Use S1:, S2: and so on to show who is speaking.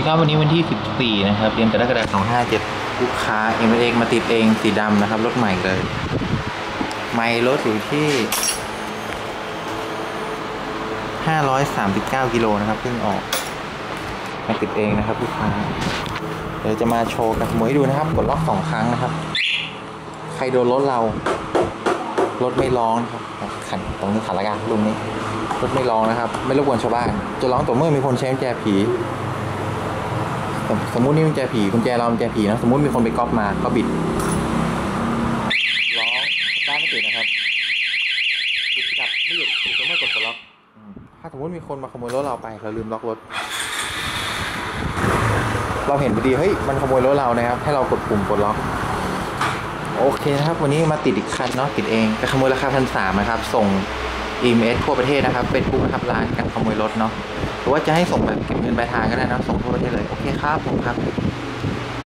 S1: ดีครับวันนี้วันที่ 14 นะครับเดือนกรกฎาคม257 ลูกค้า m อ x มาติดเองสีดำนะครับรถใหม่เลย ไม่รถอยู่ที่ 539 กิโลนะครับเพิ่งออก มาติดเองนะครับลูกค้า เดี๋ยวจะมาโชว์กับหมวยดูนะครับกดล็อกสองครั้งนะครับ ใครโดนรถเรา รถไม่ร้องนะครับ ขันตรงนี้ขันละกันลุงนี้ รถไม่ร้องนะครับ ไม่รบกวนชาวบ้าน จะร้องต่อเมื่อมีคนใช้แจผี สมสมมุตินี่กุญแจผีกุญแจเรากุญแจผีนะสมมุติมีคนไปก๊อปมาก็บิดร้องบ้านไม่ติดนะครับบิดกลับไม่หยุดหยุดก็ไม่กดปลดล็อกอืมถ้าสมมติมีคนมาขโมยรถเราไป เราลืมล็อกรถ เราเห็นพอดีเฮ้ยมันขโมยรถเรานะครับ ให้เรากดปุ่มปลดล็อก โอเคนะครับ วันนี้มาติดอีกคันเนาะติดเองไปขโมยราคาพันสามนะครับ ส่ง e m s ทั่วประเทศนะครับ เป็นผู้กนะครับร้านการขโมยรถเนาะ หรือว่าจะให้ส่งแบบเก็บเงินปลายทางก็ได้นะ ส่งทั่วประเทศเลย โอเคครับผมครับ